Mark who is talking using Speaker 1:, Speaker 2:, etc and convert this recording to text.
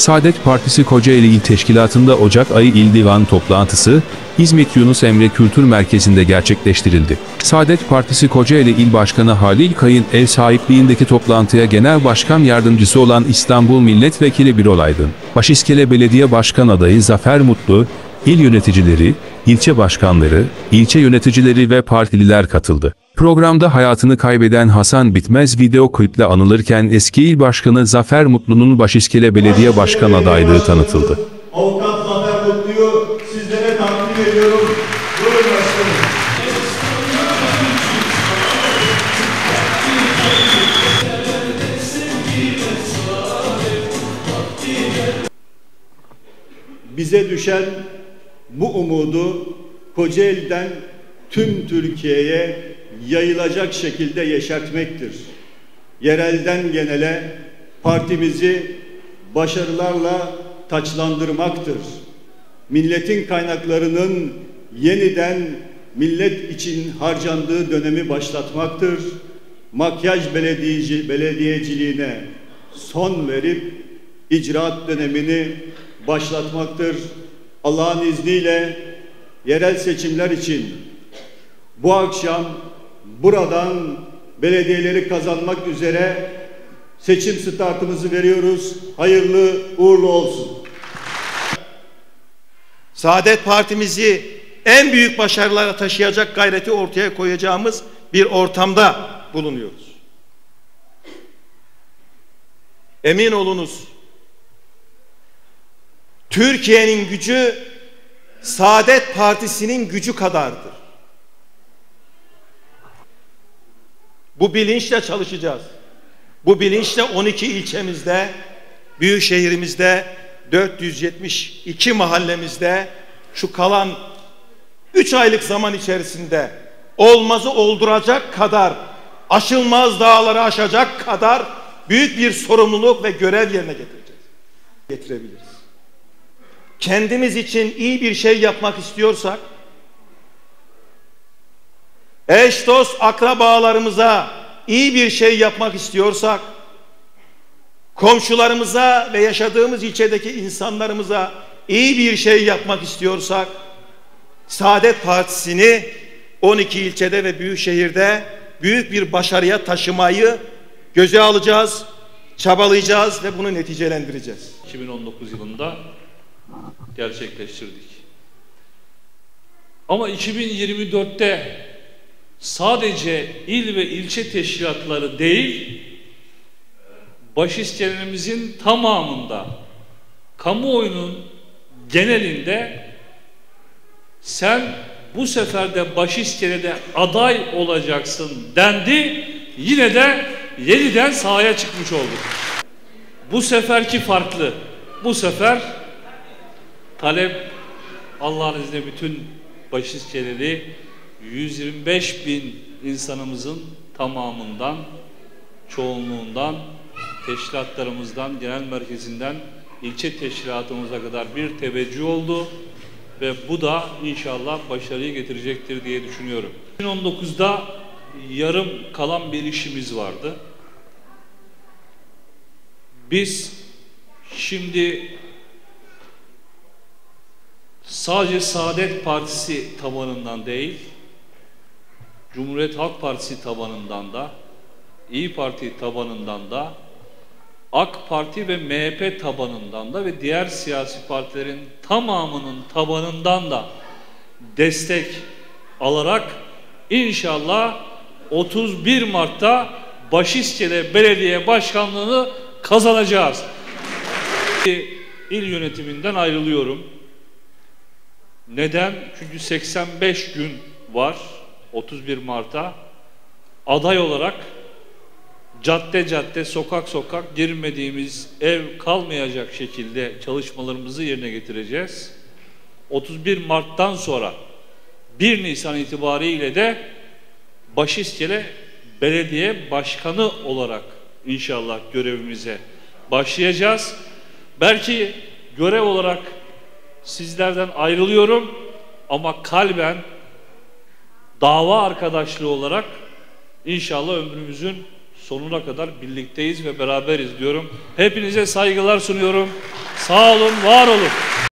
Speaker 1: Saadet Partisi Kocaeli İl Teşkilatı'nda Ocak ayı İl Divan toplantısı, İzmit Yunus Emre Kültür Merkezi'nde gerçekleştirildi. Saadet Partisi Kocaeli İl Başkanı Halil Kayın ev sahipliğindeki toplantıya Genel Başkan Yardımcısı olan İstanbul Milletvekili Birol Aydın, Başiskele Belediye Başkan adayı Zafer Mutlu, il yöneticileri, ilçe başkanları, ilçe yöneticileri ve partililer katıldı. Programda hayatını kaybeden Hasan Bitmez video kliple anılırken eski il başkanı Zafer Mutlu'nun Başiskele Belediye Başkan adaylığı tanıtıldı.
Speaker 2: Avukat Mutlu'yu sizlere takdim ediyorum. Bize düşen bu umudu Kocaeli'den tüm Türkiye'ye yayılacak şekilde yeşertmektir. Yerelden genele partimizi başarılarla taçlandırmaktır. Milletin kaynaklarının yeniden millet için harcandığı dönemi başlatmaktır. Makyaj belediyeci, belediyeciliğine son verip icraat dönemini başlatmaktır. Allah'ın izniyle yerel seçimler için bu akşam buradan belediyeleri kazanmak üzere seçim startımızı veriyoruz. Hayırlı uğurlu olsun.
Speaker 3: Saadet Partimizi en büyük başarılara taşıyacak gayreti ortaya koyacağımız bir ortamda bulunuyoruz. Emin olunuz Türkiye'nin gücü Saadet Partisi'nin gücü kadardır. Bu bilinçle çalışacağız. Bu bilinçle 12 ilçemizde, büyük şehrimizde, 472 mahallemizde şu kalan 3 aylık zaman içerisinde olmazı olduracak kadar, aşılmaz dağları aşacak kadar büyük bir sorumluluk ve görev yerine getireceğiz. Getirebiliriz. Kendimiz için iyi bir şey yapmak istiyorsak, eş dost akrabalarımıza iyi bir şey yapmak istiyorsak, komşularımıza ve yaşadığımız ilçedeki insanlarımıza iyi bir şey yapmak istiyorsak, Saadet Partisi'ni 12 ilçede ve büyük şehirde büyük bir başarıya taşımayı göze alacağız, çabalayacağız ve bunu neticelendireceğiz.
Speaker 4: 2019 yılında gerçekleştirdik. Ama 2024'te sadece il ve ilçe teşkilatları değil, başiskelerimizin tamamında, kamuoyunun genelinde sen bu sefer de başiskelede aday olacaksın dendi. Yine de yeniden sahaya çıkmış olduk. Bu seferki farklı. Bu sefer talep Allah'ın izniyle bütün başiskeleri 125 bin insanımızın tamamından, çoğunluğundan, teşkilatlarımızdan, genel merkezinden ilçe teşkilatımıza kadar bir teveccüh oldu ve bu da inşallah başarıyı getirecektir diye düşünüyorum. 2019'da yarım kalan bir işimiz vardı. Biz şimdi sadece Saadet Partisi tabanından değil, Cumhuriyet Halk Partisi tabanından da, İyi Parti tabanından da, AK Parti ve MHP tabanından da ve diğer siyasi partilerin tamamının tabanından da destek alarak inşallah 31 Mart'ta Başiskele Belediye Başkanlığı'nı kazanacağız. İl yönetiminden ayrılıyorum. Neden? Çünkü 85 gün var 31 Mart'a aday olarak cadde cadde, sokak sokak girmediğimiz ev kalmayacak şekilde çalışmalarımızı yerine getireceğiz. 31 Mart'tan sonra 1 Nisan itibariyle de Başiskele Belediye Başkanı olarak inşallah görevimize başlayacağız. Belki görev olarak sizlerden ayrılıyorum ama kalben dava arkadaşlığı olarak inşallah ömrümüzün sonuna kadar birlikteyiz ve beraberiz diyorum. Hepinize saygılar sunuyorum. Sağ olun, var olun.